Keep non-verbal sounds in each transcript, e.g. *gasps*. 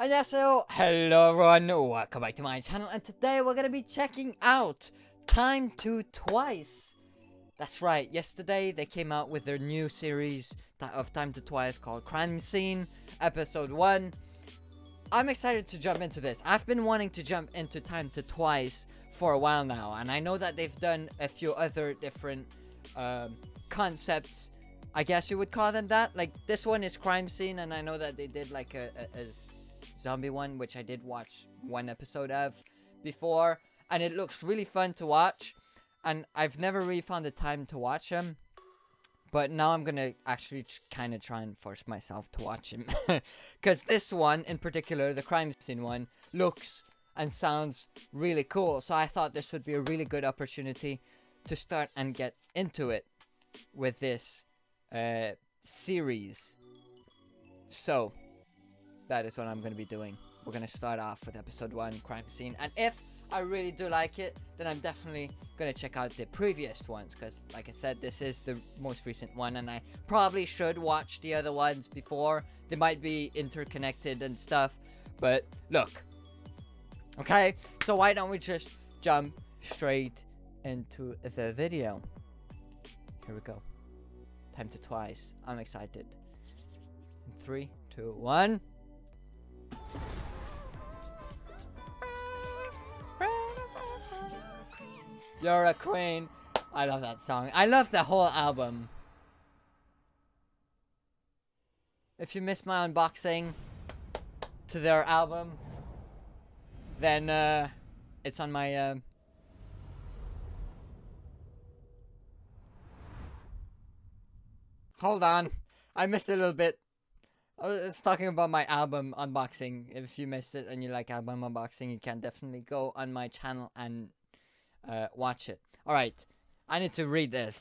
안녕하세요. Hello everyone. Welcome back to my channel and today we're going to be checking out Time to Twice. That's right. Yesterday they came out with their new series of Time to Twice called Crime Scene episode 1. I'm excited to jump into this. I've been wanting to jump into Time to Twice for a while now and I know that they've done a few other different um, concepts I guess you would call them that. Like this one is crime scene, and I know that they did like a, a, a zombie one, which I did watch one episode of before, and it looks really fun to watch. And I've never really found the time to watch them, but now I'm gonna actually kind of try and force myself to watch him, *laughs* because this one in particular, the crime scene one, looks and sounds really cool. So I thought this would be a really good opportunity to start and get into it with this uh, series. So, that is what I'm going to be doing. We're going to start off with episode 1, Crime Scene. And if I really do like it, then I'm definitely going to check out the previous ones. Because, like I said, this is the most recent one. And I probably should watch the other ones before. They might be interconnected and stuff. But, look. Okay, so why don't we just jump straight into the video. Here we go. Time to twice. I'm excited. Three, two, one. You're a queen. I love that song. I love the whole album. If you missed my unboxing to their album, then uh, it's on my uh, Hold on. I missed a little bit. I was talking about my album unboxing. If you missed it and you like album unboxing, you can definitely go on my channel and uh, watch it. Alright, I need to read this.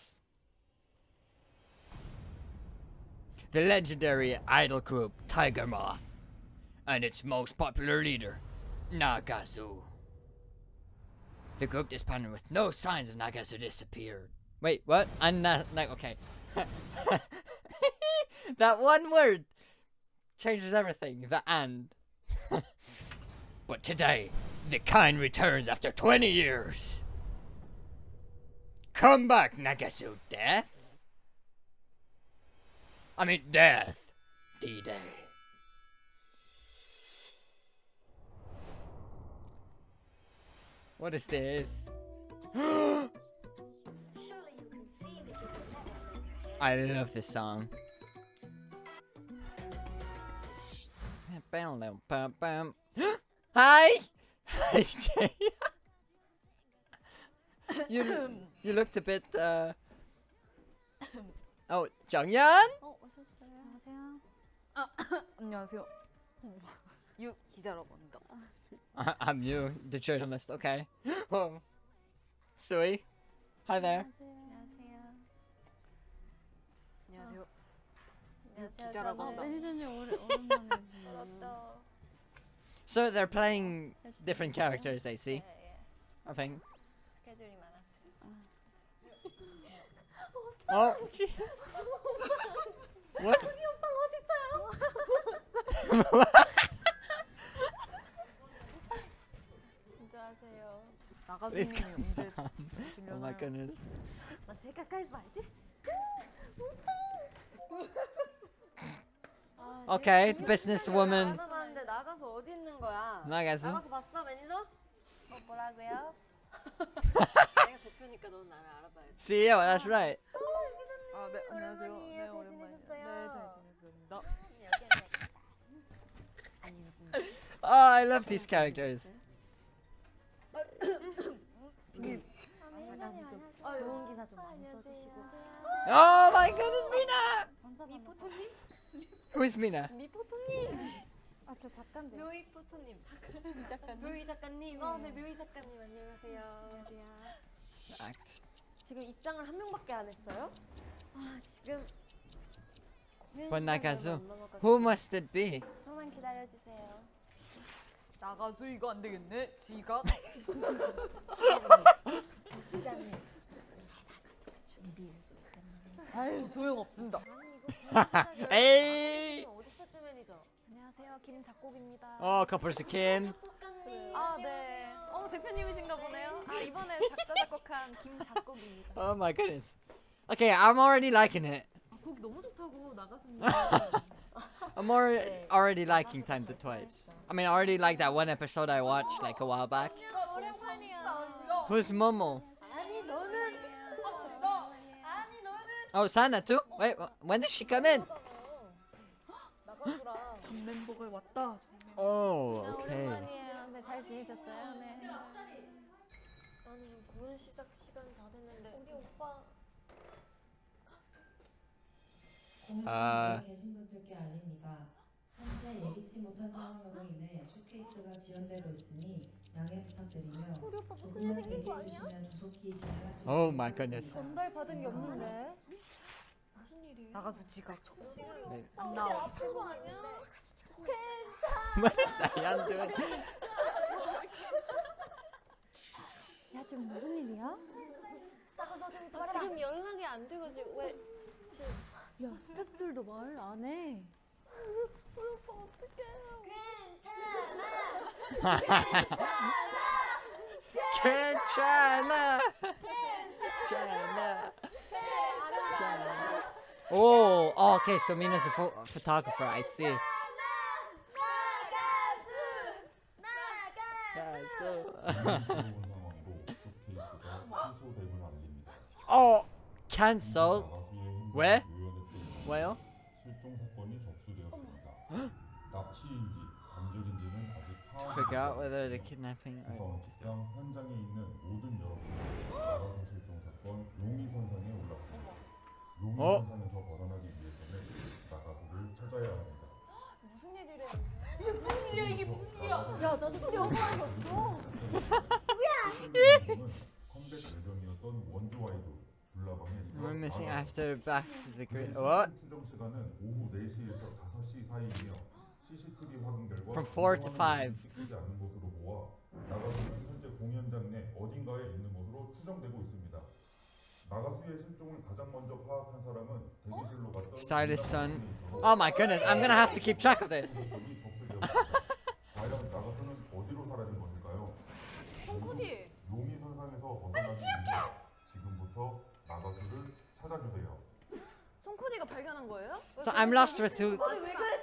The legendary idol group Tiger Moth and its most popular leader, Nagasu. The group disbanded with no signs of Nagasu disappeared. Wait, what? Like, okay. *laughs* that one word changes everything. The and. *laughs* but today, the kind returns after 20 years. Come back, Nagasu Death. I mean, Death. D-Day. What is this? *gasps* I love this song. Hi! Hi, Jay. *laughs* you, you looked a bit, uh... Oh, 정연? 어, 오셨어요? 안녕하세요. 아, *laughs* 안녕하세요. 유 기자라고 합니다. Uh, I'm you, the journalist, okay. *gasps* Oh. Sui? Hi there. 안녕하세요. 안녕하세요. *laughs* 기자라고 저는 한다. 매니저님 오래 오랜만에 그렇죠. So they're playing different characters, I see. 예, 예. I think. 스케줄이 많았어요. Oh, *laughs* gee. what? 우리 오빠 어디 있어요? 진짜하세요. Please 나가수님이 come 언제 down. Oh my 들려나요? goodness. 나 제일 가까이서 봐야지. *laughs* Okay, the businesswoman. 나가봤는데 나가서 어디 있는 거야? 나가서? 나가서 봤어 매니저? 뭐 뭐라고요? 내가 대표니까 넌 나를 알아봐야지. CEO, that's right. 아, 네, 안녕하세요. 오랜만이에요. 네, 잘 오랜만이에요. 지내셨어요? 네, 잘 지냈습니다. 여기 앉아있다. 아니 요즘 Oh, I love these characters. 매니저님 안녕하세요. 좋은 기사 좀 많이 써주시고. Oh my goodness, Mina! 미포토님? Who is Mina? 미포토님. 아, 저 작가인데. 묘이 포토님. 작가 작가님. 묘이 작가님. 어, 네 묘이 작가님 안녕하세요. 안녕하세요. Act. 지금 입장을 한 명밖에 안 했어요? 아 지금 안 남아가지고 who must it be? 조금만 기다려 주세요. 나가수 이거 안 되겠네. 지가 기자님. 준비해 줘. 아유, 소용 없습니다. 아니 이거 공연 시작이 얼마 에이. 안 남았으면 어딨었지 매니저? 안녕하세요. 김작곡입니다. Oh, Couples Kim. 아, 네. 어, 대표님이신가 보네요. 아, 이번에 *laughs* 작사 작곡한 김작곡입니다. *laughs* Oh my goodness. Okay, I'm already liking it. 아, 곡 너무 좋다고 나가수님. *laughs* I'm already already liking Time to Twice. I mean, I already like that one episode I watched like a while back. 오랜만이야. Who's Momo? Oh, Sana too. Wait, wh- when did she come in? 나가수랑 전 멤버가 왔다. Oh, okay. 오랜만이에요. 네, 잘 지내셨어요? 네. 나는 지금 공연 시작 시간 다 됐는데 우리 오빠 아. 공연장에 계신 분들께 알립니다. 현재 예기치 못한 상황으로 인해 쇼케이스가 지연되고 있으니 양해 부탁드리며 우리 오빠 무슨 일 생긴 거 아니야? 조속히 진행할 수 Oh 있도록 my goodness. 하겠습니다. 전달 받은 게 없는데 무슨 일이야? 나가수 지각. Wait, 나 어디 아픈 거 아니야? What is Yan doing? 야 지금 무슨 일이야? 나가서 어떻게 좀 말해봐. 지금 연락이 안 돼가지고 왜? 야 스태프들도 말 안 해. 오빠 어떡해요? 괜 찮아. 괜찮아. 괜찮아. Oh, oh, okay. So Mina's a pho- photographer. I see. Yeah, so. oh, cancelled. 왜? 왜요? *gasps* Figure out whether the kidnapping or. 우선 현장에 있는 모든 여러분 실종 사건 용의 선상에 올랐습니다. 용의 어? 선상에서 벗어나기 위해서는 나가수를 찾아야 합니다. 무슨 일이래? 이게 무슨 일이야? 이게 무슨 일이야? 야 나도 소리 엄마가 없어. 누구야? 컴백 예정이었던 원주와이도 불나방에 We're missing after back to the 그의 grid. What? 시간은 오후 4시에서 5시 사이이며 CCTV 확인 결과 From four to five. 찍히지 않는 것으로 보아 나가수는 현재 공연장 내 어딘가에 있는 것으로 추정되고 있습니다. 나가수의 실종을 가장 먼저 파악한 사람은 대기실로 갔던 Stylist son. Oh my goodness, I'm gonna have to keep track of this. *laughs* 접수되었습니다. 과연 나가수는 어디로 사라진 것일까요? 성코디. 용의 선상에서 벗어나기 위해 지금부터 나가수를 찾아주세요. 송코디가 발견한 거예요? So I'm lost for two. 왜 그랬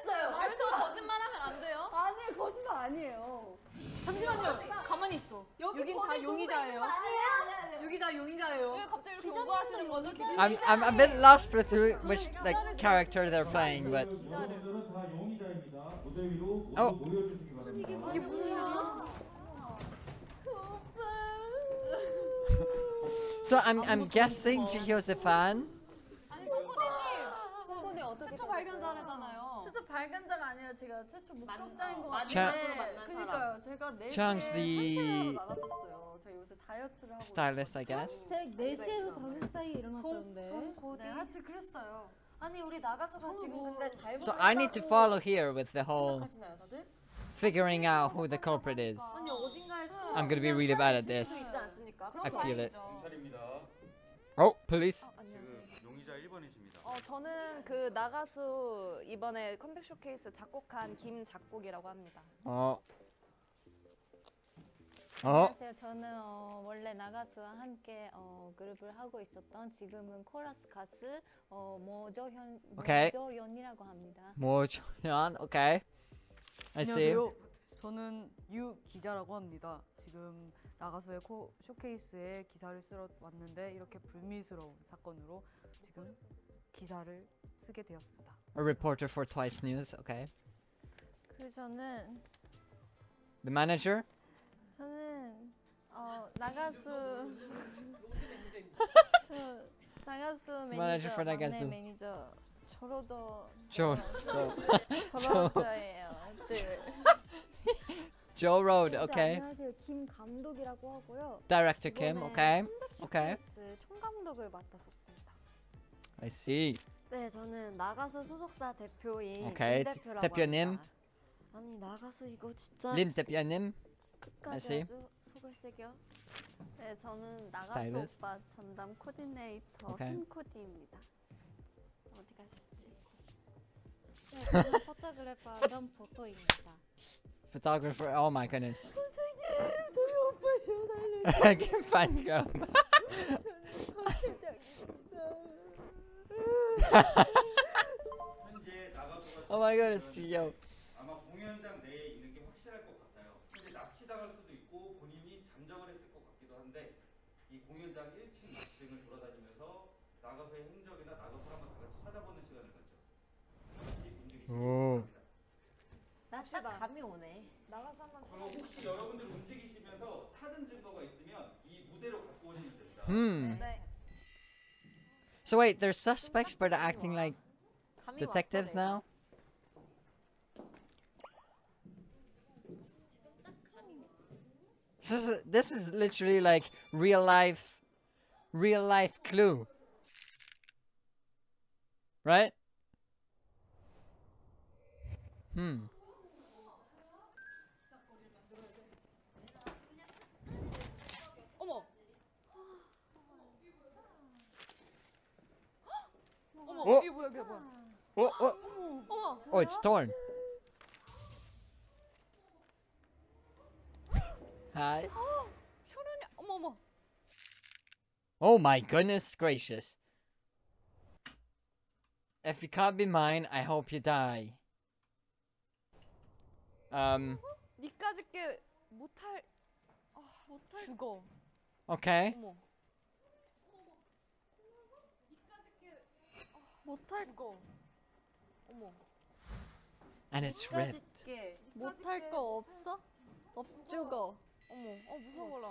아니에요. 잠시만요. 가만히 있어. 여긴 다 용의자예요. 아니에요. 여기 다 용의자예요. 왜 갑자기 이렇게 기자님도 오버하시는 거죠? 용의자예요. I'm I'm a bit lost with who, which like character they're playing, but 여러분들은 다 용의자입니다. 무대 위로 모두 어. 모여주시기 바랍니다. 이게 무슨 일이야? so I'm I'm guessing Jihyu's a fan. 어떻게 최초 발견자래잖아요. 최초 발견자가 아니라 제가 최초 목격자인 것 자- 같은데 그니까요 제가 4시에 Chang's the- 산책하러 나갔었어요 제가 요새 다이어트를 하고 Stylist, I guess. 제 4시에서 5시 사이에 일어났었는데 송코디. 네 하여튼 그랬어요 아니 우리 나가서가 지금 근데 잘 So I need to follow here with the whole 하시나요 다들? figuring out who the culprit is. 아니 어딘가에 I'm gonna be really bad at this. 수도 있지 않습니까? I feel it. 경찰입니다. Oh, police. 1번이십니다. 어, 저는 그 나가수 이번에 컴백 쇼케이스 작곡한 김작곡이라고 합니다. Oh. Oh. 안녕하세요 저는 어, 원래 나가수와 함께 어, 그룹을 하고 있었던 지금은 코러스 가수 어, 모조현 오케이. 모조연이라고 합니다 모조현. I see. 안녕하세요. 저는 유 기자라고 합니다. 지금 나가수의 코, 쇼케이스에 기사를 쓰러 왔는데 이렇게 불미스러운 사건으로 지금 기사를 쓰게 되었습니다. A reporter for Twice News. Okay. 그 저는 The manager. 저는 어, 나가수 *laughs* 저 나가수 매니저 Manager for 막내 나가수. 매니저 저로도 Joe. 저로도예요 네. Joe *laughs* Road. 네, Okay. 안녕하세요 김 감독이라고 하고요 Director Kim. 이번에 Okay. Okay. 쇼케이스 총감독을 맡았었습니다 I see. 네, 저는 나가수 소속사 대표인 오케이, 임 대표라고 대표님. 합니다. 아니 나가수 이거 진짜 Tepyanim. I 끝까지 see. 아주 속을 새겨. 네 저는 나가수 스타일리스트. 오빠 전담 코디네이터 오케이. 손코디입니다 어디 가셨지? 네, 저는 포토그래퍼 전 보토입니다. Photographer. Oh my goodness. *laughs* 선생님, 저희 오빠 좀 살려주세요. I can find go. *laughs* 현재 나가수가 Oh my goodness, yo. 아마 공연장 내에 있는 게 확실할 것 같아요. 현재 납치당할 수도 있고 본인이 잠적을 했을 것 같기도 한데 이 공연장 1층, 2층을 돌아다니면서 나가수의 행적이나 나가수를 한번 다 같이 찾아보는 시간을 갖죠. 같이 움직이시기 오. 바랍니다. 나딱 감이 오네. 나가서 한번 그리고 혹시 여러분들 움직이시면서 찾은 증거가 있으면 이 무대로 갖고 오시면 됩니다. Hmm. 네. So wait, there's suspects but they're acting like detectives now? This is, this is literally like real life, real life clue. Right? Hmm. 어머, 어? 이게 뭐야, 이게 뭐야? Oh, oh, 어머. oh, it's torn. Hi. 혈흔이 어머 어머. Oh my goodness gracious. If you can't be mine, I hope you die. Um, 니까지 게 못할 아, 못할 죽어. okay. 어머. 못할 거. 어머. And it's red. 게 못할 거 없어? 없죽어. 어머, 어 무서워라.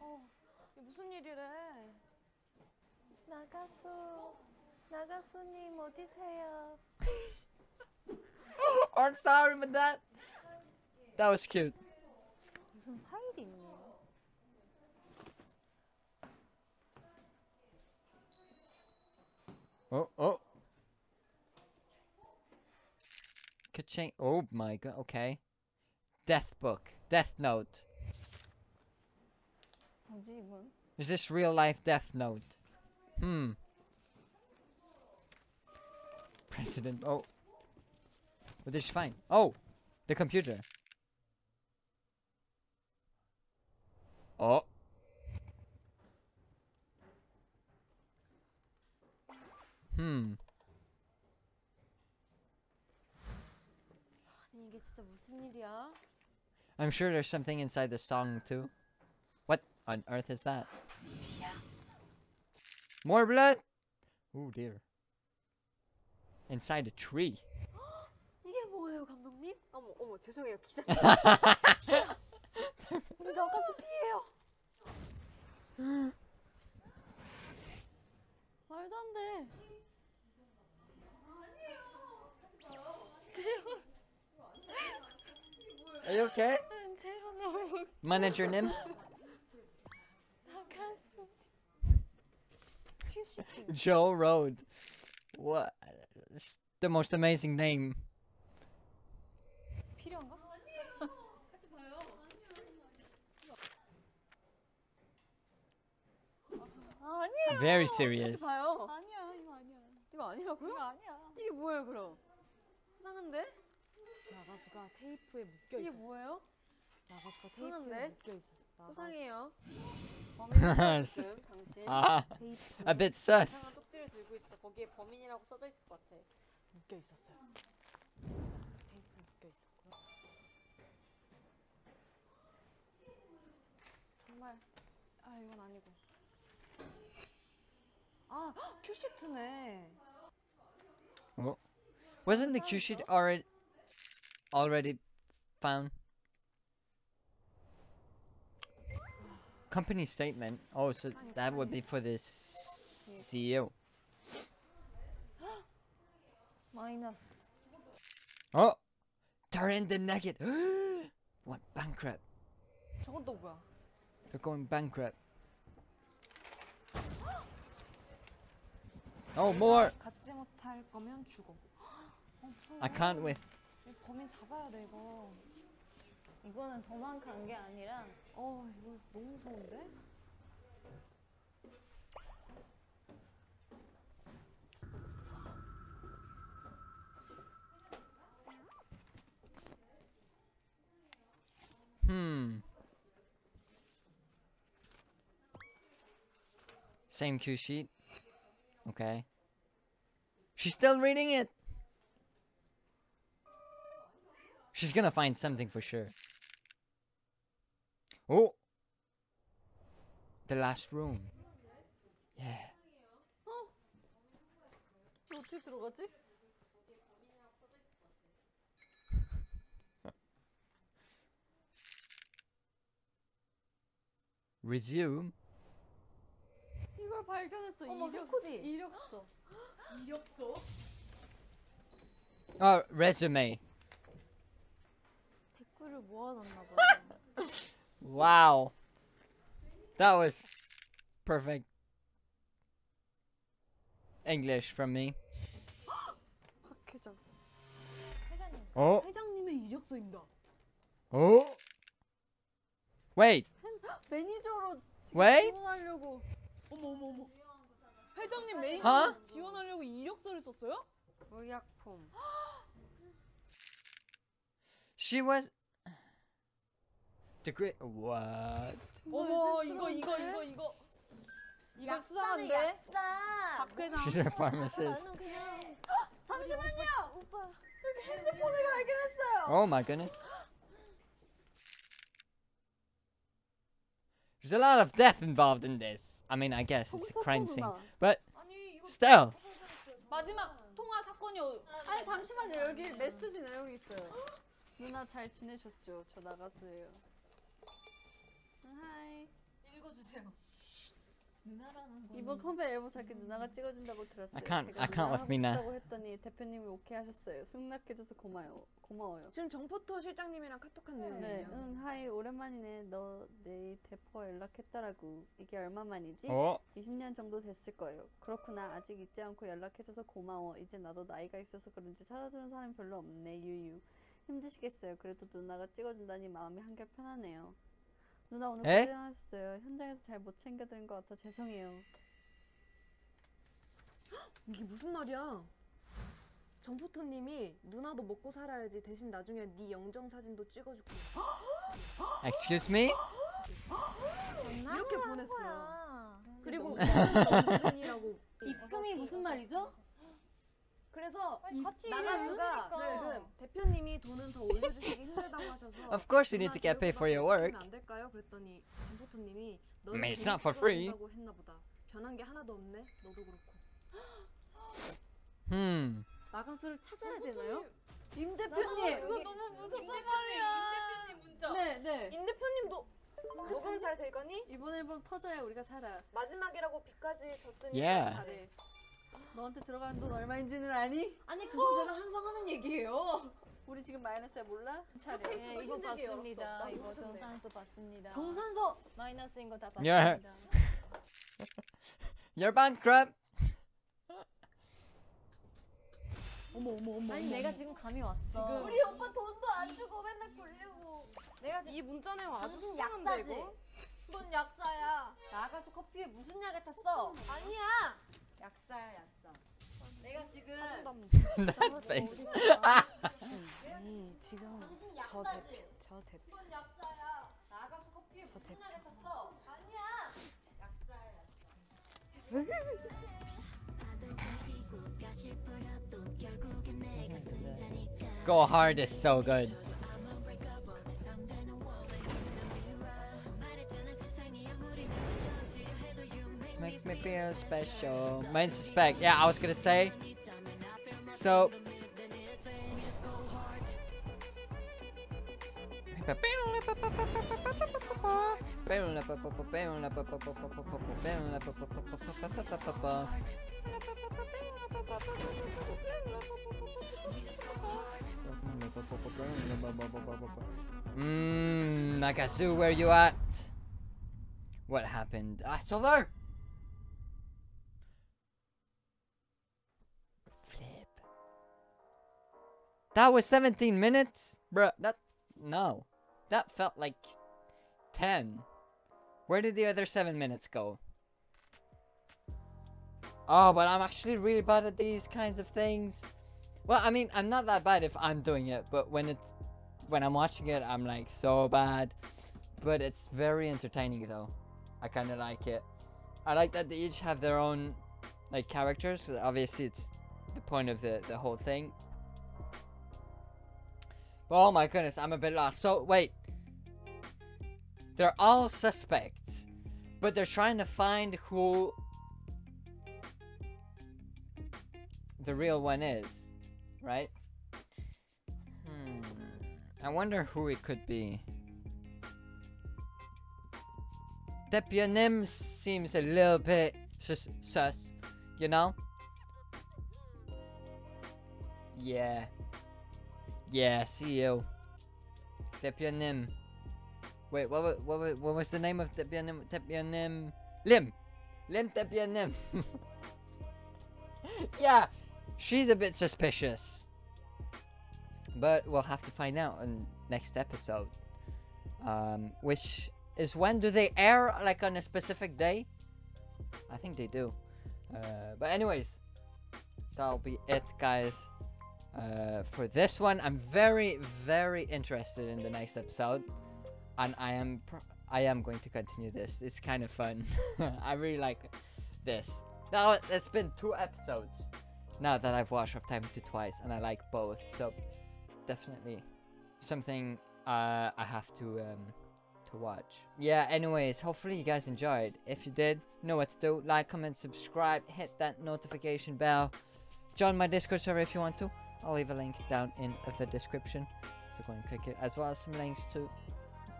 어? 이게 무슨 일이래? 나가수 나가수님 어디세요? *laughs* I'm sorry about that. That was cute. 무슨 파일이 있니? Oh, oh. Kaching. Oh my god, okay. Death Book. Death Note. Is this real life Death Note? Hmm. President. Oh. What did she find? Oh! The computer. Oh. Hmm. *sighs* 아니 이게 진짜 무슨 일이야? I'm sure there's something inside the song too. What on earth is that? More blood? Oh dear. Inside a tree. *gasps* 이게 뭐예요, 감독님? 어머 어머 죄송해요 기자. 우 *laughs* *laughs* Manager Nim? 나갔어. 큐시트. Joe Road. What? It's the most amazing name. 필요한가? 아니에요. Very 같이 serious. 봐요. 아니야 이거 아니야. 이거 아니라고요? 이거 아니야. 이게 뭐예요, 그럼? 수상한데? 나가수가 테이프에 묶여 이게 있었어. 뭐예요? 나가수가 수상한데? 테이프에 묶여 있었어. 나가수 수상해요. S- 지금 당신 ah, 테이프에 a bit 이상한 sus. 쪽지를 들고 있어. 거기에 범인이라고 써져 있을 것 같아. 묶여 있었어요. 나가수가 테이프에 묶여 있었고요. 정말 아 이건 아니고. 아 헉, 큐시트네. Wasn't the cue sheet already already found? Company statement. Oh, so that would be for the CEO. *gasps* 마이너스. Oh, turn the naked. *gasps* what bankrupt? 저건 또 뭐야? They're going bankrupt. *gasps* Oh, more. 갖지 못할 거면 죽어. 어, 무서워. I can't with. 이거 범인 잡아야 돼 이거. 이거는 도망간 게 아니라 어 이거 너무 무서운데? Hmm. Same cue sheet. Okay. She's still reading it! She's gonna find something for sure. Oh. The last room. Yeah. 이거 어떻게 들어가지? Resume. 이걸 발견했어. 어머, 이력, 석호지? 이력서. 이력서? Oh, resume. 댓글을 모아놨나 봐. Wow. That was perfect English from me. 박 회장. 회장님. Oh. 회장님의 이력서입니다. Oh. Wait. 매니저로 지금 Wait. 지원하려고. 어머 어머 어머. 회장님 매니저 Huh? 지원하려고 이력서를 썼어요? 의약품. She was The great what? 어머 이거 이거 이거 이거. 이거 수상한데? 약사. 박 회장. She's a pharmacist. 나는 그냥 잠시만요. 오빠. 핸드폰을 발견했어요. Oh my goodness. There's a lot of death involved in this. I mean, I guess it's a crime scene, but still. 마지막 통화 사건이 어- 아니 잠시만요 여기 메시지 내용이 있어요. 누나 잘 지내셨죠? 저 나가수예요. 하이. 읽어주세요. 이번 컴백 앨범 자켓 누나가 찍어준다고 들었어요. I can't- 제가 I can't with 누나랑 me now. 하고 싶다고 했더니 대표님이 오케이 하셨어요. 승낙해줘서 고마워요. 고마워요. 지금 정포토 실장님이랑 카톡한 네, 내용이에요. 응, 하이 오랜만이네. 너내 대포가 연락했더라고. 이게 얼마 만이지? Oh, 20년 정도 됐을 거예요. 그렇구나. 아직 잊지 않고 연락해줘서 고마워. 이제 나도 나이가 있어서 그런지 찾아주는 사람이 별로 없네. 유유. 힘드시겠어요. 그래도 누나가 찍어준다니 마음이 한결 편하네요. 누나 오늘 에? 고생하셨어요. 현장에서 잘 못 챙겨드린 것 같아 죄송해요. 이게 무슨 말이야? 정포토님이 누나도 먹고 살아야지 대신 나중에 네 영정 사진도 찍어줄게. excuse me? 이렇게 보냈어요. 그리고 *laughs* 너무 언제이라고 입금이 무슨 말이죠? 그래서 아니, 같이 일했으니까. 지금 대표님이 돈은 더 올려주시기 힘들다고 하셔서 Of course you need to get paid for your work. 안 될까요? 그랬더니 I mean, it's not for free. 다고 했나 보다. 변한 게 하나도 없네. 너도 그렇고. Hmm. 나가수를 찾아야 되나요? 임 대표님. 이거 너무 무섭단 말이야. 임 대표님 문자. 네, 네. 임 대표님도 녹음 잘 되거니? 이번 앨범 터져야 우리가 살아. 마지막이라고 빚까지 졌으니까 Yeah. 잘해. 너한테 들어가는 돈 얼마인지는 아니? 아니 그건 제가 항상 하는 얘기예요. 우리 지금 마이너스야 몰라? 쇼케이스도 네, 이거 봤습니다. 열었어. 이거 좋네. 정산서 봤습니다. 정산서 마이너스인 거 다. 봤습니다. *laughs* You're bankrupt. 어머 어머 어머. 아니 어머, 내가 어머. 지금 감이 왔어. 지금 우리 오빠 돈도 안 주고 맨날 굴리고. 내가 지금 이 문자 내용 아주 당신 수상한데 약사지? 뭔 약사야? 나가수 커피에 무슨 약을 탔어? 아니야. 약사야 약사. 내가 지금 that *laughs* *laughs* face. 아니 지금 당신 저 약사지? 대표 저 대표 뭔 약사야? 나가수 커피에 무슨. 약을 탔어? 아니야. 약사야 약사. Go hard is so good. Make me feel special. Main suspect. Yeah, I was gonna say. So. Mmm, Nakasu, where you at? What happened? Ah, it's over! That was 17 minutes? Bruh, that. No. That felt like 10. Where did the other 7 minutes go? Oh, but I'm actually really bad at these kinds of things. Well, I mean, I'm not that bad if I'm doing it, but when it's when I'm watching it, I'm like so bad. But it's very entertaining though. I kind of like it. I like that they each have their own like characters. Obviously, it's the point of the the whole thing. Oh my goodness, I'm a bit lost. So wait, they're all suspects, but they're trying to find who the real one is, right? Hmm. I wonder who it could be. Depionym seems a little bit sus, sus you know? Yeah. Yeah, see you. Depionym. Wait, what, wa- what, what was the name of Depionym? Depionym. Lim! Lim Depionym. *laughs* yeah, she's a bit suspicious. But we'll have to find out in next episode. Um, which is when do they air? Like on a specific day? I think they do. Uh, but anyways, that'll be it, guys. Uh, for this one, I'm very, very interested in the next episode, and I am, I am going to continue this. It's kind of fun. *laughs* I really like this. Now it's been two episodes now that I've watched Of Time to Twice, and I like both. So definitely something uh, I have to um, to watch. Yeah. Anyways, hopefully you guys enjoyed. If you did, you know what to do. Like, comment, subscribe, hit that notification bell. Join my Discord server if you want to. I'll leave a link down in the description. So go and click it, as well as some links to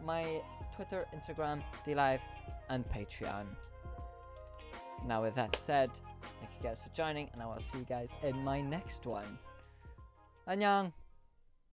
my Twitter, Instagram, DLive, and Patreon. Now, with that said, thank you guys for joining, and I will see you guys in my next one. Annyeong!